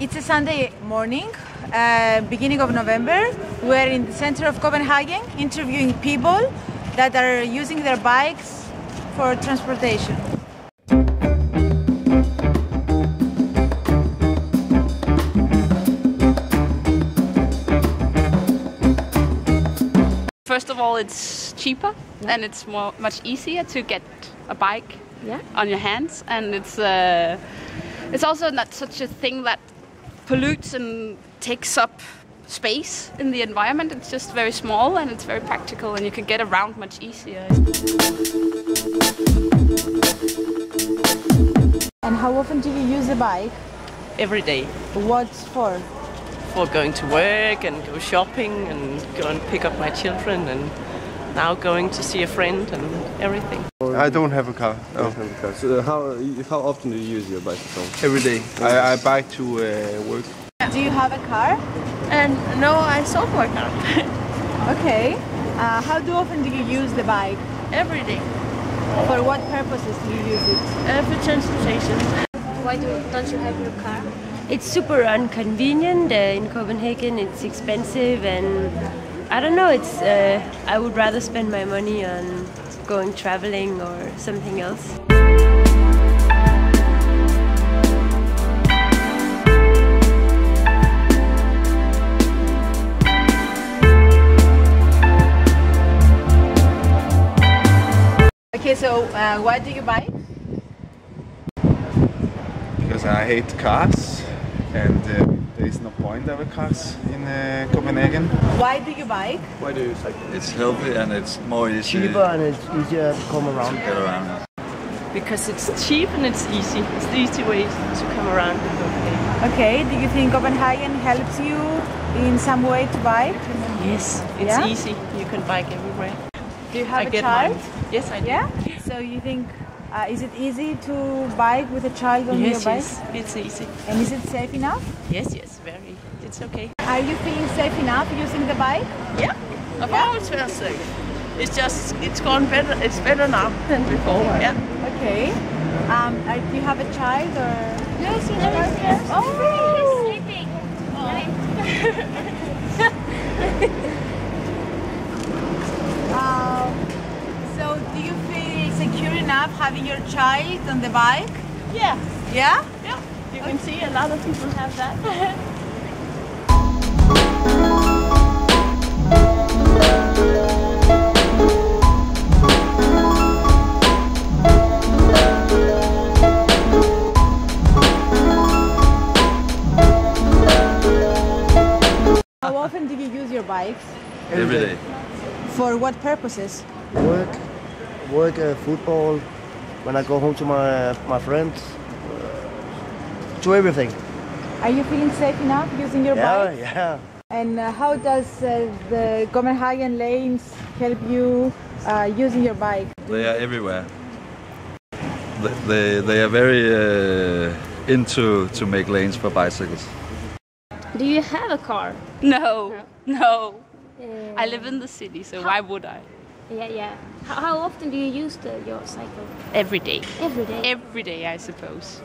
It's a Sunday morning, uh, beginning of November. We're in the center of Copenhagen interviewing people that are using their bikes for transportation. First of all, it's cheaper and it's more much easier to get a bike Yeah. on your hands, and it's uh, it's also not such a thing that pollutes and takes up space in the environment. It's just very small and it's very practical, and you can get around much easier. And how often do you use the bike? every day What for? For going to work and go shopping and go and pick up my children and now going to see a friend and everything. I don't have a car. No. Don't have a car. So uh, how how often do you use your bicycle? Every day. I, I bike to uh, work. Do you have a car? And no, I sold my car Okay. Uh, how do often do you use the bike? every day For what purposes do you use it? uh, for transportation. Why do, don't you have your car? It's super inconvenient uh, in Copenhagen. It's expensive, and I don't know. It's uh, I would rather spend my money on going traveling or something else. Okay, so uh, why do you buy? Because I hate cars and uh, there is no point of a cars in uh, Copenhagen. Why do you bike? Why do you cycle? It's healthy and it's more easy cheaper and it's easier to come around. to get around. Because it's cheap and it's easy. It's the easy way to come around in Copenhagen. Okay, do you think Copenhagen helps you in some way to bike? Yes, it's Yeah? easy. You can bike everywhere. Do you have I a get child? mine. Yes, I do. Yeah? So you think, uh, is it easy to bike with a child on your Yes, bike? yes, it's easy. And is it safe enough? Yes, yes, very. It's okay. Are you feeling safe enough using the bike? Yeah, I've always felt safe. It's just, it's gone better, it's better now than before. Yeah. Okay. Um, do you have a child or? Yes, he's right there. Oh! He's sleeping. Um, so do you feel secure enough having your child on the bike? Yeah, Yeah? yeah. You can see a lot of people have that. How often do you use your bikes? Every day. For what purposes? Work, work, uh, football. When I go home to my my friends, uh, to everything. Are you feeling safe enough using your Yeah, bike? yeah. yeah. And uh, how does uh, the Copenhagen lanes help you uh, using your bike? They are everywhere. They, they, they are very uh, into to make lanes for bicycles. Do you have a car? No, no. Uh, I live in the city, so why would I? Yeah, yeah. How, how often do you use the, your cycle? Every day. Every day. Every day, I suppose.